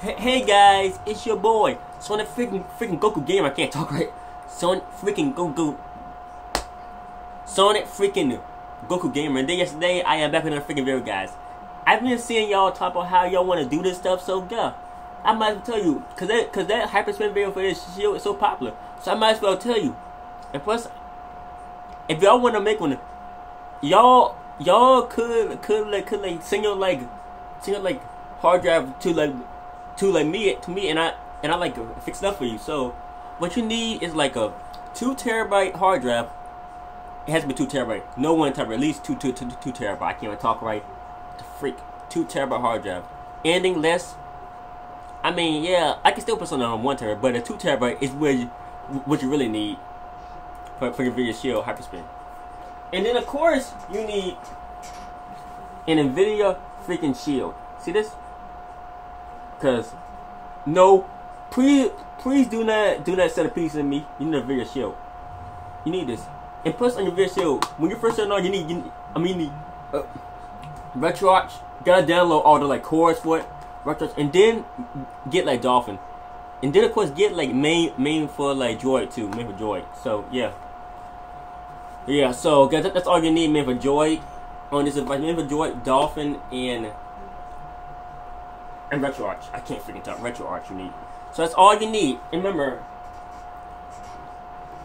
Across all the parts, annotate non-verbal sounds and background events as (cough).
Hey, guys, it's your boy Sonic freaking freaking Goku Gamer. I can't talk right. Sonic freaking Goku. Sonic freaking Goku Gamer. And then yesterday, I am back with another freaking video, guys. I've been seeing y'all talk about how y'all want to do this stuff, so yeah. I might as well tell you, cause that, cause that hyperspin video for this shield is so popular. So I might as well tell you. And plus, if y'all want to make one, y'all y'all could could like could like send your like send your like hard drive to like to like me to me and I and I like fix it up for you. So what you need is like a two terabyte hard drive. It has to be two terabyte. No one terabyte. At least two two two two terabyte. I can't even talk right. The freak. Two terabyte hard drive. Anything less. I mean, yeah, I can still put something on one terabyte, but a two terabyte is where you, what you really need for, for your Nvidia shield hyperspin. And then of course you need an Nvidia freaking shield. See this? Cause no, please, please do not do not set a piece in me. You need a Nvidia shield. You need this. And plus on your Nvidia shield, when you first turn on, you need, you need I mean, you need, uh, RetroArch. Gotta download all the like cores for it, RetroArch, and then get like Dolphin, and then of course get like main main for like Droid too, MAME4droid. So yeah, yeah. So guys, that's all you need, main for Droid on this device. MAME4droid, Dolphin, and and RetroArch. I can't freaking talk. RetroArch you need. So that's all you need. And remember,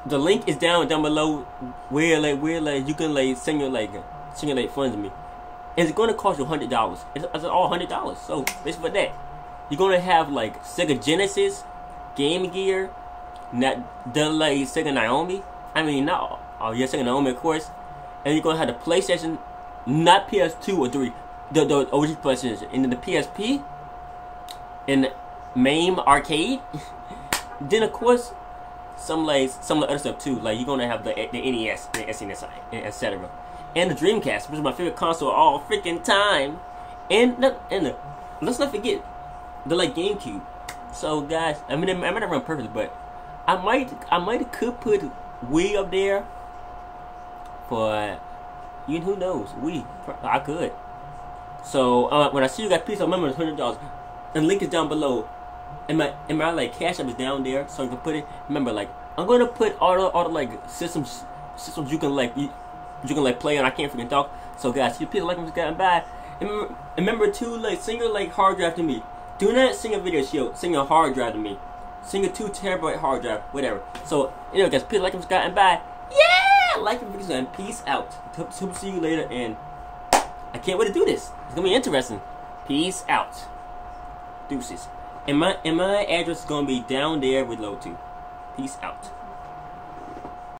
the link is down down below where like where like you can like send your like like funds me. It's gonna cost you hundred dollars. It's, it's all hundred dollars. So basically for that, you're gonna have like Sega Genesis, Game Gear, not the like Sega Naomi. I mean not oh yeah Sega Naomi of course. And you're gonna have the PlayStation, not PS2 or three, the the OG PlayStation, and then the PSP, and MAME arcade. (laughs) then of course some like some of the other stuff too. Like you're gonna have the the NES, the SNES, etc. And the Dreamcast, which is my favorite console all freaking time. And the, and the, let's not forget the like GameCube. So guys, I mean I might not run perfect, but I might I might could put Wii up there. But you who knows? We I could. So uh, when I see you guys, please remember it's hundred dollars. And link is down below and my and my like cash app is down there, so you can put it. Remember, like I'm gonna put all the all the like systems systems you can like you, you can like play on. I can't freaking talk. So guys, you please like and subscribe and bye. And remember, remember to like send your like hard drive to me. Do not sing a Nvidia shield. Sing a hard drive to me. Sing a two terabyte hard drive, whatever. So anyway, guys, please like and subscribe and bye. Yeah, like and subscribe and peace out. Hope to see you later. And I can't wait to do this. It's gonna be interesting. Peace out. Deuces. And my and my address is gonna be down there with low two. Peace out.